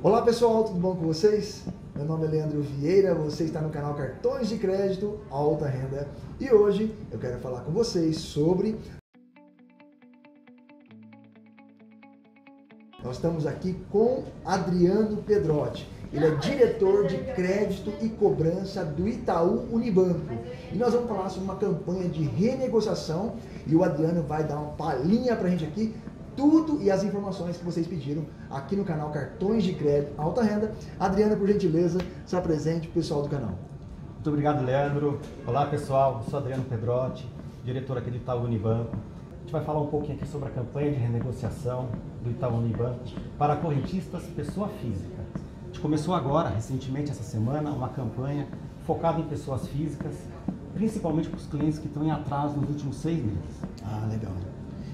Olá pessoal, tudo bom com vocês? Meu nome é Leandro Vieira, você está no canal Cartões de Crédito Alta Renda e hoje eu quero falar com vocês sobre. Nós estamos aqui com Adriano Pedrotti. Ele é diretor de crédito e cobrança do Itaú Unibanco. E nós vamos falar sobre uma campanha de renegociação e o Adriano vai dar uma palhinha pra gente aqui tudo e as informações que vocês pediram aqui no canal Cartões de Crédito Alta Renda. Adriana, por gentileza, se apresente o pessoal do canal. Muito obrigado, Leandro. Olá, pessoal. Eu sou Adriano Pedrotti, diretor aqui do Itaú Unibanco. A gente vai falar um pouquinho aqui sobre a campanha de renegociação do Itaú Unibanco para correntistas pessoa física. A gente começou agora, recentemente, essa semana, uma campanha focada em pessoas físicas, principalmente para os clientes que estão em atraso nos últimos seis meses. Ah, legal.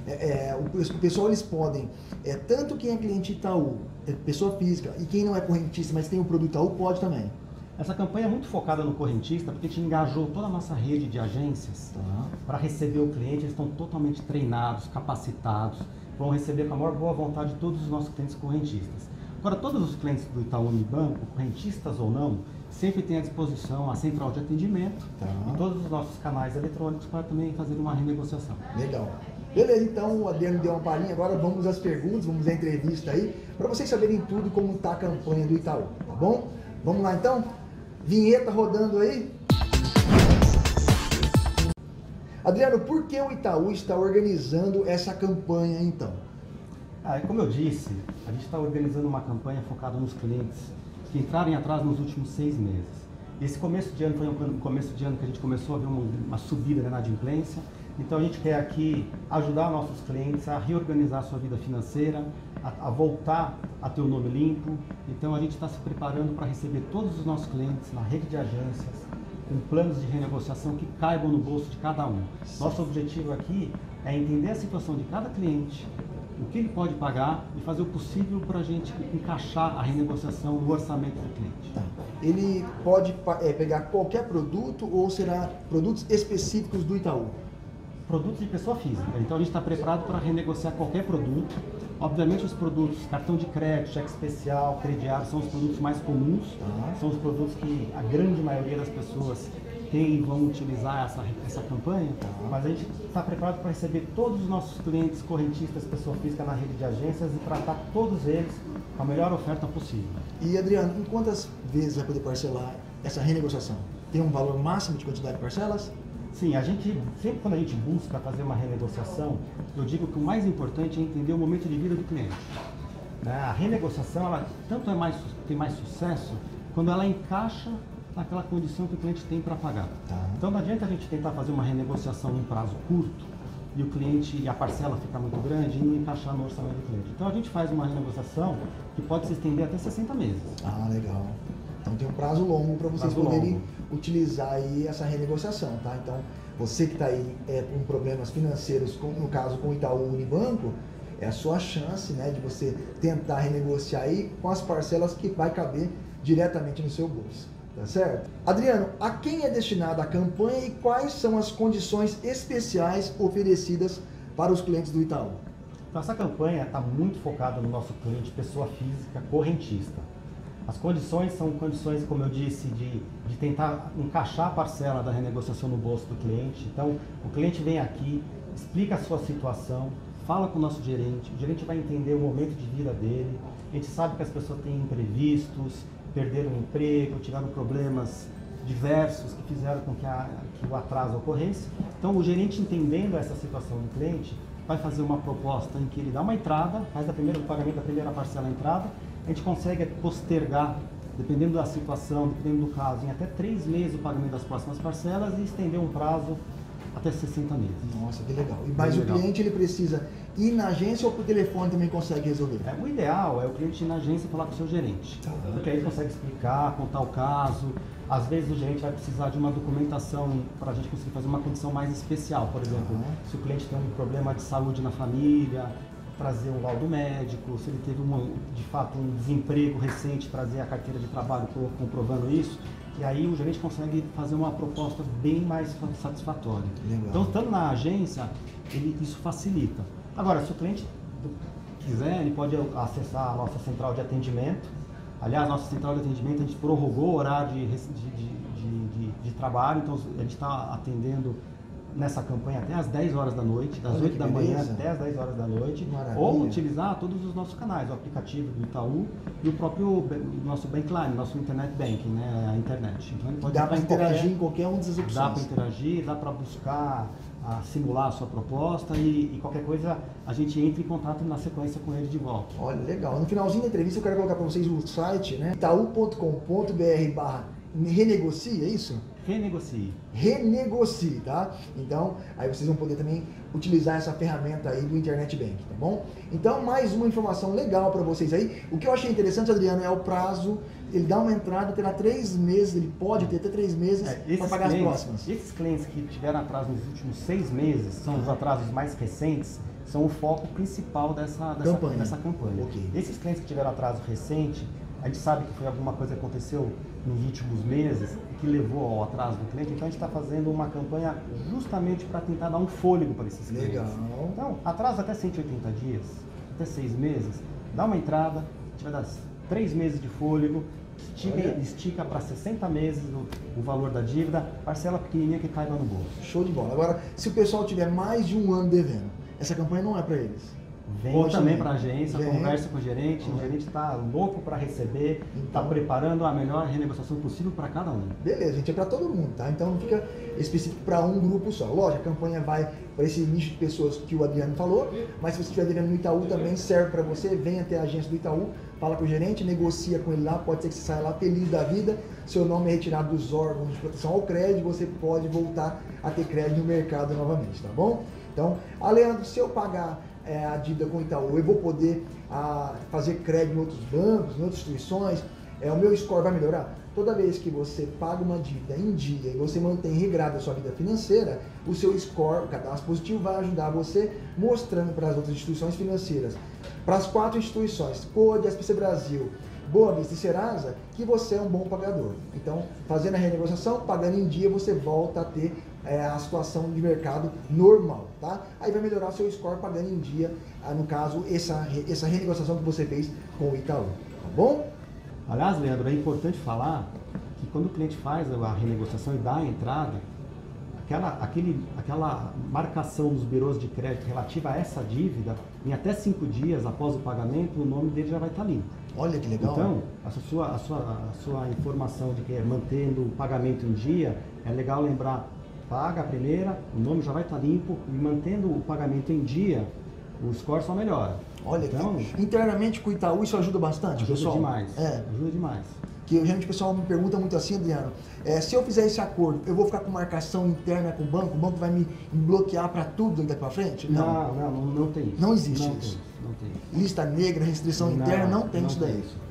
É, é, o, pessoal eles podem, é, tanto quem é cliente Itaú, é pessoa física, e quem não é correntista, mas tem o produto Itaú, pode também. Essa campanha é muito focada no correntista, porque a gente engajou toda a nossa rede de agências tá. para receber o cliente. Eles estão totalmente treinados, capacitados, vão receber com a maior boa vontade todos os nossos clientes correntistas. Agora, todos os clientes do Itaú Unibanco, correntistas ou não, sempre têm à disposição a central de atendimento tá. e todos os nossos canais eletrônicos para também fazer uma renegociação. Legal. Beleza, então o Adriano deu uma palhinha, agora vamos às perguntas, vamos à entrevista aí, para vocês saberem tudo como está a campanha do Itaú, tá bom? Vamos lá então? Vinheta rodando aí. Adriano, por que o Itaú está organizando essa campanha então? Ah, como eu disse, a gente está organizando uma campanha focada nos clientes que entraram atrás nos últimos seis meses. Esse começo de ano foi um começo de ano que a gente começou a ver uma, uma subida na inadimplência então a gente quer aqui ajudar nossos clientes a reorganizar sua vida financeira, a, a voltar a ter o nome limpo. Então a gente está se preparando para receber todos os nossos clientes na rede de agências, com planos de renegociação que caibam no bolso de cada um. Nosso objetivo aqui é entender a situação de cada cliente, o que ele pode pagar e fazer o possível para a gente encaixar a renegociação no orçamento do cliente. Tá. Ele pode é, pegar qualquer produto ou será produtos específicos do Itaú? Produtos de pessoa física. Então a gente está preparado para renegociar qualquer produto. Obviamente os produtos cartão de crédito, cheque especial, crediário são os produtos mais comuns, tá. são os produtos que a grande maioria das pessoas tem e vão utilizar essa, essa campanha, tá. mas a gente está preparado para receber todos os nossos clientes correntistas, pessoa física na rede de agências e tratar todos eles com a melhor oferta possível. E Adriano, em quantas vezes vai poder parcelar essa renegociação? Tem um valor máximo de quantidade de parcelas? Sim, a gente, sempre quando a gente busca fazer uma renegociação, eu digo que o mais importante é entender o momento de vida do cliente. Né? A renegociação, ela tanto é mais, tem mais sucesso quando ela encaixa naquela condição que o cliente tem para pagar. Tá. Então não adianta a gente tentar fazer uma renegociação em prazo curto e o cliente e a parcela ficar muito grande e não encaixar no orçamento do cliente. Então a gente faz uma renegociação que pode se estender até 60 meses. Ah, legal. Então tem um prazo longo para vocês prazo poderem longo. utilizar aí essa renegociação, tá? Então você que está aí é, com problemas financeiros, com, no caso com o Itaú Unibanco, é a sua chance né, de você tentar renegociar aí com as parcelas que vai caber diretamente no seu bolso. Tá certo? Adriano, a quem é destinada a campanha e quais são as condições especiais oferecidas para os clientes do Itaú? Nossa campanha está muito focada no nosso cliente pessoa física correntista. As condições são condições, como eu disse, de, de tentar encaixar a parcela da renegociação no bolso do cliente. Então, o cliente vem aqui, explica a sua situação, fala com o nosso gerente, o gerente vai entender o momento de vida dele. A gente sabe que as pessoas têm imprevistos, perderam o emprego, tiveram problemas diversos que fizeram com que, a, que o atraso ocorresse. Então, o gerente entendendo essa situação do cliente, vai fazer uma proposta em que ele dá uma entrada, faz a primeira, o pagamento da primeira parcela entrada a gente consegue postergar, dependendo da situação, dependendo do caso, em até três meses o pagamento das próximas parcelas e estender um prazo até 60 meses. Nossa, que legal. E, mas o cliente ele precisa ir na agência ou por telefone também consegue resolver? É, o ideal é o cliente ir na agência e falar com o seu gerente. Tá. Porque aí ele consegue explicar, contar o caso. Às vezes o gerente vai precisar de uma documentação para a gente conseguir fazer uma condição mais especial. Por exemplo, tá. se o cliente tem um problema de saúde na família, trazer um laudo médico, se ele teve uma, de fato um desemprego recente, trazer a carteira de trabalho comprovando isso. E aí o gerente consegue fazer uma proposta bem mais satisfatória. Legal. Então, estando na agência, ele, isso facilita. Agora, se o cliente quiser, ele pode acessar a nossa central de atendimento, Aliás, nossa central de atendimento, a gente prorrogou o horário de, de, de, de, de trabalho, então a gente está atendendo nessa campanha até às 10 horas da noite, das Olha 8 da manhã até às 10 horas da noite, Maravilha. ou utilizar todos os nossos canais, o aplicativo do Itaú e o próprio nosso Bankline, nosso internet banking, né, a internet. Então ele pode dá para interagir em qualquer uma das opções. Dá para interagir, dá para buscar a simular a sua proposta e, e, qualquer coisa a gente entra em contato na sequência com ele de volta. Olha, legal. No finalzinho da entrevista eu quero colocar para vocês o site, né? itaú.com.br barra renegocia, é isso? Renegocie. Renegocie, tá? Então, aí vocês vão poder também utilizar essa ferramenta aí do Internet Bank, tá bom? Então, mais uma informação legal para vocês aí. O que eu achei interessante, Adriano, é o prazo. Ele dá uma entrada, terá três meses, ele pode ter até três meses é, para pagar clientes, as próximas. Esses clientes que tiveram atraso nos últimos seis meses, são os atrasos mais recentes, são o foco principal dessa, dessa campanha. Dessa campanha. Okay. Esses clientes que tiveram atraso recente, a gente sabe que foi alguma coisa que aconteceu nos últimos meses que levou ao atraso do cliente, então a gente está fazendo uma campanha justamente para tentar dar um fôlego para esses clientes. Legal. Então, atraso até 180 dias, até seis meses, dá uma entrada, a gente vai dar três meses de fôlego, estica, estica para 60 meses o, o, valor da dívida, parcela pequenininha que caiba no bolso. Show de bola. Agora, se o pessoal tiver mais de um ano devendo, essa campanha não é para eles. Vem também para a agência, conversa com o gerente, o gerente está louco para receber, está então, preparando a melhor renegociação possível para cada um. Beleza, gente, é para todo mundo, tá? Então não fica específico para um grupo só. Lógico, a campanha vai para esse nicho de pessoas que o Adriano falou, mas se você estiver devendo no Itaú também serve para você, vem até a agência do Itaú, fala com o gerente, negocia com ele lá, pode ser que você saia lá feliz da vida, seu nome é retirado dos órgãos de proteção ao crédito, você pode voltar a ter crédito no mercado novamente, tá bom? Então, Leandro, se eu pagar é, a dívida com o Itaú, eu vou poder a, ah, fazer crédito em outros bancos, em outras instituições, é, o meu score vai melhorar. Toda vez que você paga uma dívida em dia e você mantém regrada a sua vida financeira, o seu score, o cadastro positivo, vai ajudar você mostrando para as outras instituições financeiras, para as quatro instituições, CODE, SPC Brasil, Boa Vista e Serasa, que você é um bom pagador. Então, fazendo a renegociação, pagando em dia, você volta a ter é, a situação de mercado normal, tá? Aí vai melhorar seu score pagando em dia, ah, no caso, essa, essa renegociação que você fez com o Itaú, tá bom? Aliás, Leandro, é importante falar que quando o cliente faz a renegociação e dá a entrada, aquela, aquele, aquela marcação nos birôs de crédito relativa a essa dívida, em até cinco dias após o pagamento, o nome dele já vai estar limpo. Olha que legal. Então, a sua, a sua, a sua informação de que é mantendo o pagamento em dia, é legal lembrar, paga a primeira, o nome já vai estar limpo e mantendo o pagamento em dia, o score só melhora. Olha, então, que, internamente com o Itaú isso ajuda bastante, ajuda pessoal? demais. É. Ajuda demais. Que geralmente o pessoal me pergunta muito assim, Adriano, é, se eu fizer esse acordo, eu vou ficar com marcação interna com o banco? O banco vai me bloquear para tudo daqui para frente? Não, não, não, não, tem isso. Não existe não isso. Tem, não tem. Lista negra, restrição não, interna, não tem não isso daí. Isso.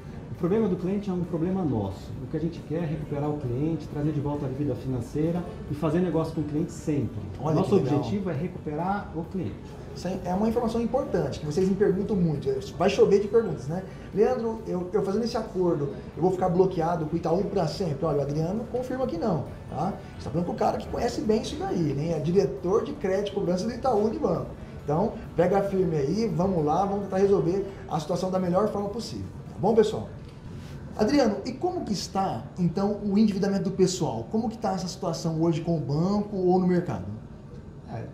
O problema do cliente é um problema nosso. O que a gente quer é recuperar o cliente, trazer de volta a vida financeira e fazer negócio com o cliente sempre. Olha Nosso objetivo é recuperar o cliente. Isso é uma informação importante, que vocês me perguntam muito. Vai chover de perguntas, né? Leandro, eu, eu fazendo esse acordo, eu vou ficar bloqueado com o Itaú para sempre? Olha, o Adriano confirma que não, tá? Você está falando com o cara que conhece bem isso daí, né? É diretor de crédito e cobrança do Itaú de banco. Então, pega firme aí, vamos lá, vamos tentar resolver a situação da melhor forma possível. Tá bom, pessoal? Adriano, e como que está, então, o endividamento do pessoal? Como que está essa situação hoje com o banco ou no mercado? É,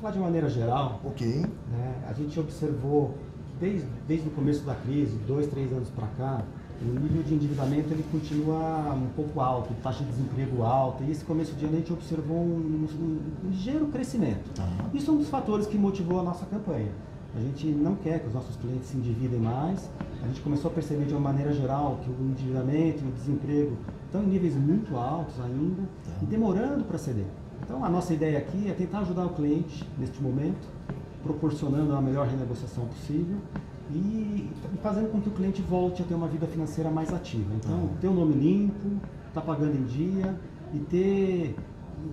falar de maneira geral, ok. Né, a gente observou desde, desde o começo da crise, dois, três anos para cá, o nível de endividamento ele continua um pouco alto, taxa de desemprego alta, e esse começo de ano a gente observou um, um, um ligeiro crescimento. Uhum. Isso é um dos fatores que motivou a nossa campanha. A gente não quer que os nossos clientes se endividem mais. A gente começou a perceber de uma maneira geral que o endividamento e o desemprego estão em níveis muito altos ainda tá. e demorando para ceder. Então, a nossa ideia aqui é tentar ajudar o cliente neste momento, proporcionando a melhor renegociação possível e fazendo com que o cliente volte a ter uma vida financeira mais ativa. Então, uhum. ter o um nome limpo, estar tá pagando em dia e ter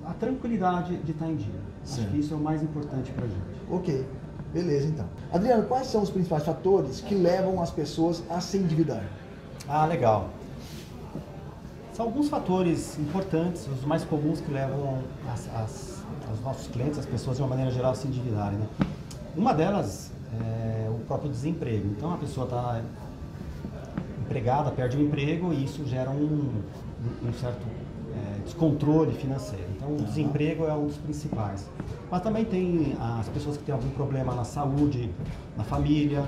a tranquilidade de estar tá em dia. Sim. Acho que isso é o mais importante para a gente. Ok, beleza então. Adriano, quais são os principais fatores que levam as pessoas a se endividar? Ah, legal. São alguns fatores importantes, os mais comuns que levam as, as, os nossos clientes, as pessoas de uma maneira geral, a se endividarem. Né? Uma delas é o próprio desemprego. Então a pessoa está empregada perde o emprego e isso gera um, um certo é, descontrole financeiro. Então, o desemprego é um dos principais. Mas também tem as pessoas que têm algum problema na saúde, na família.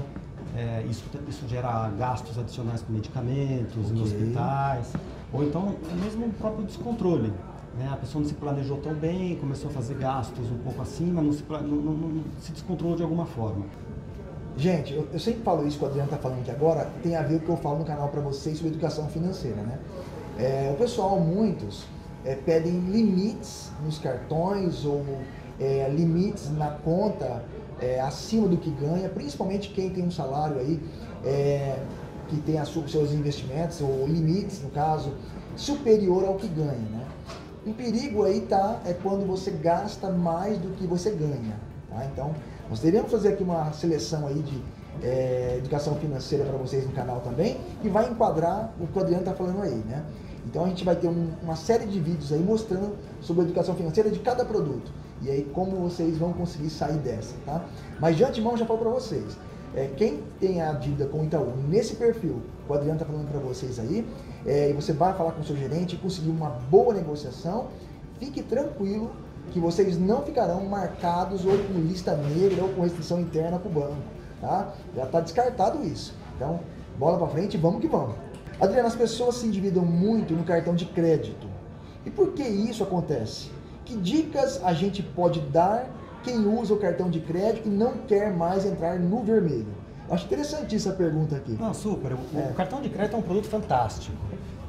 É, isso, isso gera gastos adicionais com medicamentos, okay. em hospitais. Ou então, mesmo o próprio descontrole. Né? A pessoa não se planejou tão bem, começou a fazer gastos um pouco acima, não se, não, não, não se descontrolou de alguma forma. Gente, eu, eu, sempre falo isso que o Adriano está falando aqui agora, tem a ver com o que eu falo no canal para vocês sobre educação financeira, né? É, o pessoal, muitos, é, pedem limites nos cartões ou é, limites na conta é, acima do que ganha, principalmente quem tem um salário aí é, que tem os seus investimentos ou limites, no caso, superior ao que ganha, né? Um perigo aí tá é quando você gasta mais do que você ganha, tá? Então, nós teríamos fazer aqui uma seleção aí de é, educação financeira para vocês no canal também, que vai enquadrar o que o Adriano está falando aí, né? Então a gente vai ter um, uma série de vídeos aí mostrando sobre a educação financeira de cada produto. E aí como vocês vão conseguir sair dessa, tá? Mas de antemão já falo para vocês, é, quem tem a dívida com o Itaú nesse perfil, o Adriano está falando para vocês aí, é, e você vai falar com o seu gerente e conseguir uma boa negociação, fique tranquilo que vocês não ficarão marcados ou com lista negra ou com restrição interna para o banco, tá? Já está descartado isso. Então, bola para frente, vamos que vamos. Adriana, as pessoas se endividam muito no cartão de crédito. E por que isso acontece? Que dicas a gente pode dar quem usa o cartão de crédito e não quer mais entrar no vermelho? Acho interessante essa pergunta aqui. Não, super. O, é. o cartão de crédito é um produto fantástico.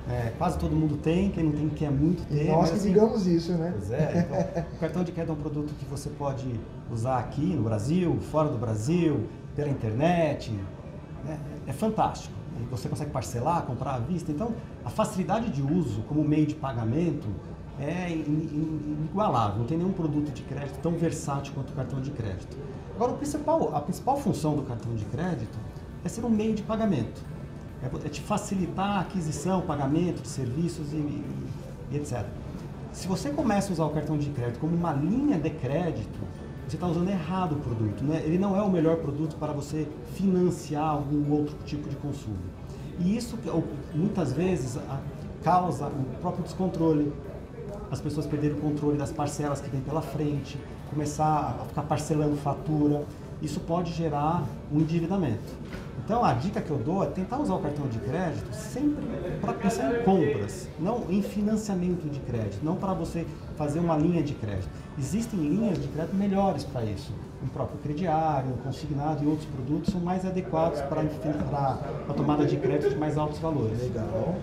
É, quase todo mundo tem, quem não tem quer muito ter. Nós que assim, digamos isso, né? Pois é. Então, o cartão de crédito é um produto que você pode usar aqui no Brasil, fora do Brasil, pela internet. É, é fantástico. Você consegue parcelar, comprar à vista. Então, a facilidade de uso como meio de pagamento é inigualável. Não tem nenhum produto de crédito tão versátil quanto o cartão de crédito. Agora, o principal, a principal função do cartão de crédito é ser um meio de pagamento é, é te facilitar a aquisição, pagamento de serviços e, e, e etc. Se você começa a usar o cartão de crédito como uma linha de crédito, você está usando errado o produto. Né? Ele não é o melhor produto para você financiar algum outro tipo de consumo. E isso, muitas vezes, causa o próprio descontrole. As pessoas perderem o controle das parcelas que vem pela frente, começar a ficar parcelando fatura. Isso pode gerar um endividamento. Então a dica que eu dou é tentar usar o cartão de crédito sempre para pensar em compras, não em financiamento de crédito, não para você fazer uma linha de crédito. Existem linhas de crédito melhores para isso. O próprio crediário, o consignado e outros produtos são mais adequados para a tomada de crédito de mais altos valores. Legal.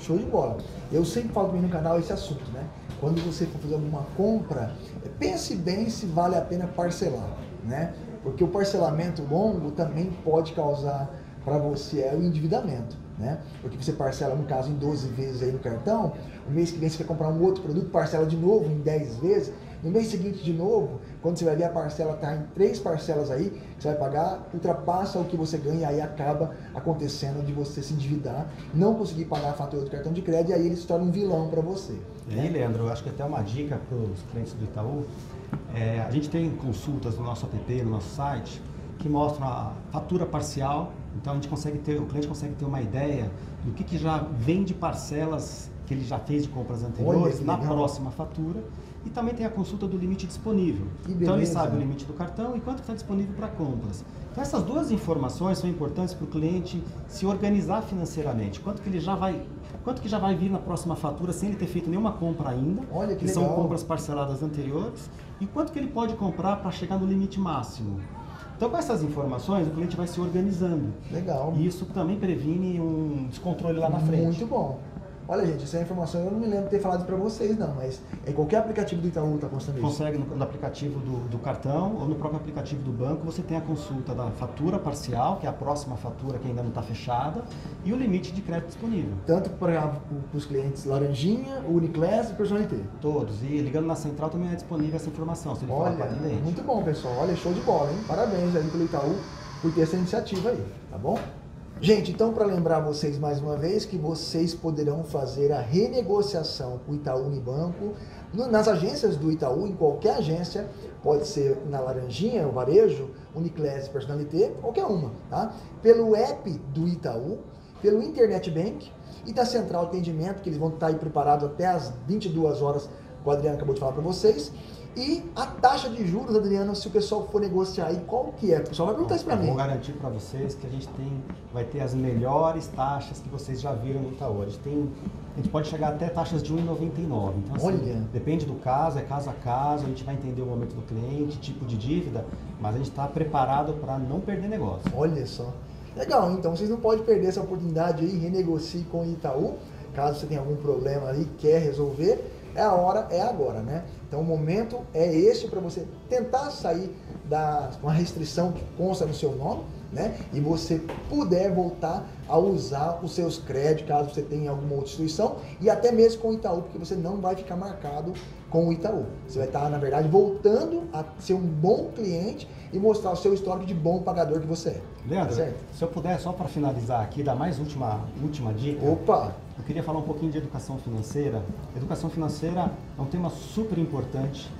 Show de bola. Eu sempre falo também no canal esse assunto, né? Quando você for fazer alguma compra, pense bem se vale a pena parcelar, né? Porque o parcelamento longo também pode causar para você é o endividamento, né? Porque você parcela, no caso, em 12 vezes aí no cartão, no mês que vem você quer comprar um outro produto, parcela de novo em 10 vezes, no mês seguinte de novo, quando você vai ver a parcela está em três parcelas aí, você vai pagar, ultrapassa o que você ganha, aí acaba acontecendo de você se endividar, não conseguir pagar a fatura do cartão de crédito, e aí ele se torna um vilão para você. E aí, Leandro, eu acho que até uma dica para os clientes do Itaú, é, a gente tem consultas no nosso app, no nosso site, que mostram a fatura parcial. Então a gente consegue ter, o cliente consegue ter uma ideia do que, que já vem de parcelas que ele já fez de compras anteriores Olha, na próxima fatura. E também tem a consulta do limite disponível. então ele sabe o limite do cartão e quanto está disponível para compras. Então essas duas informações são importantes para o cliente se organizar financeiramente. Quanto que ele já vai quanto que já vai vir na próxima fatura sem ele ter feito nenhuma compra ainda, Olha que, que são compras parceladas anteriores, e quanto que ele pode comprar para chegar no limite máximo. Então, com essas informações, o cliente vai se organizando. Legal. E isso também previne um descontrole lá na frente. Muito bom. Olha, gente, essa informação eu não me lembro de ter falado para vocês, não, mas em qualquer aplicativo do Itaú está constando isso. Consegue no, no aplicativo do, do, cartão ou no próprio aplicativo do banco, você tem a consulta da fatura parcial, que é a próxima fatura que ainda não está fechada, e o limite de crédito disponível. Tanto para os clientes Laranjinha, Uniclass e Personalité? Todos. E ligando na central também é disponível essa informação, se ele Olha, falar para Muito bom, pessoal. Olha, show de bola, hein? Parabéns aí pelo Itaú por ter essa iniciativa aí, tá bom? Gente, então para lembrar vocês mais uma vez que vocês poderão fazer a renegociação com o Itaú Unibanco nas agências do Itaú, em qualquer agência, pode ser na Laranjinha, o Varejo, Uniclass, Personalité, qualquer uma, tá? Pelo app do Itaú pelo Internet Bank e da Central Atendimento, que eles vão estar aí preparados até as 22 horas, o Adriano acabou de falar para vocês. E a taxa de juros, Adriano, se o pessoal for negociar aí, qual que é? O pessoal vai perguntar isso para mim. Vou garantir para vocês que a gente tem, vai ter as melhores taxas que vocês já viram no Itaú. A gente, tem, a gente pode chegar até taxas de 1,99. Então, assim, Olha. depende do caso, é caso a caso, a gente vai entender o momento do cliente, tipo de dívida, mas a gente está preparado para não perder negócio. Olha só. Legal, então vocês não podem perder essa oportunidade aí, renegocie com o Itaú, caso você tenha algum problema aí, quer resolver, é a hora, é agora, né? Então o momento é esse para você tentar sair da uma restrição que consta no seu nome, né? E você puder voltar a usar os seus créditos, caso você tenha alguma outra instituição, e até mesmo com o Itaú, porque você não vai ficar marcado com o Itaú. Você vai estar, na verdade, voltando a ser um bom cliente e mostrar o seu histórico de bom pagador que você é. Leandro, Tá se eu puder, só para finalizar aqui, dar mais última, última dica. Opa! Eu queria falar um pouquinho de educação financeira. Educação financeira é um tema super importante.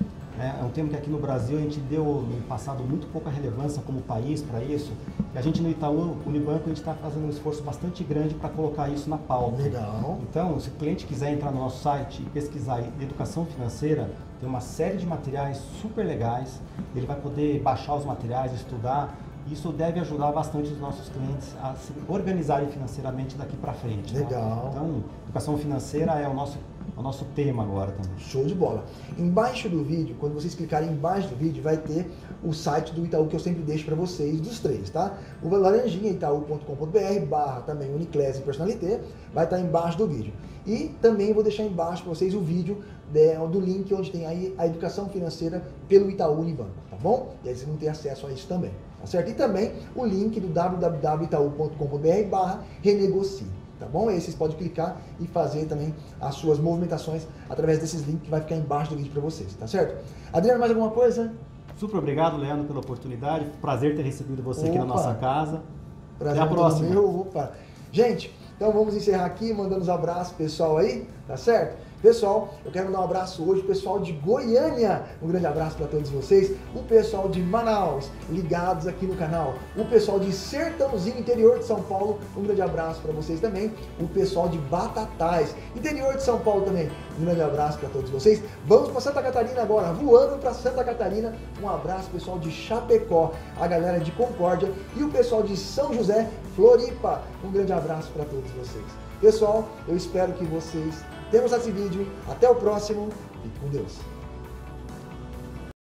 Né? É um tema que aqui no Brasil a gente deu no passado muito pouca relevância como país para isso. E a gente no Itaú, Unibanco, a gente está fazendo um esforço bastante grande para colocar isso na pauta. Legal. Então, se o cliente quiser entrar no nosso site e pesquisar educação financeira, tem uma série de materiais super legais. Ele vai poder baixar os materiais, estudar. Isso deve ajudar bastante os nossos clientes a se organizarem financeiramente daqui para frente. tá? Legal. Então, educação financeira é o nosso, o nosso tema agora também. Show de bola. Embaixo do vídeo, quando vocês clicarem embaixo do vídeo, vai ter o site do Itaú que eu sempre deixo para vocês, dos três, tá? O laranjinha itaú.com.br barra também Uniclass e Personalité vai estar embaixo do vídeo. E também vou deixar embaixo para vocês o vídeo de- do link onde tem aí a educação financeira pelo Itaú Unibanco, tá bom? E aí vocês vão ter acesso a isso também, tá certo? E também o link do www.itaú.com.br barra renegocie. Tá bom? Aí vocês podem clicar e fazer também as suas movimentações através desses links que vai ficar embaixo do vídeo para vocês, tá certo? Adriano, mais alguma coisa? Super obrigado, Leandro, pela oportunidade. Prazer ter recebido você aqui na Opa. nossa casa. Prazer Até a próxima. Meu. Opa. Gente, então vamos encerrar aqui, mandando os abraços pessoal aí, tá certo? Pessoal, eu quero mandar um abraço hoje, pessoal de Goiânia, um grande abraço para todos vocês, o pessoal de Manaus, ligados aqui no canal, o pessoal de Sertãozinho, interior de São Paulo, um grande abraço para vocês também, o pessoal de Batatais, interior de São Paulo também, um grande abraço para todos vocês. Vamos para Santa Catarina agora, voando para Santa Catarina, um abraço pessoal de Chapecó, a galera de Concórdia. E o pessoal de São José, Floripa, um grande abraço para todos vocês. Pessoal, eu espero que vocês tenham gostado desse vídeo. Até o próximo. Fique com Deus.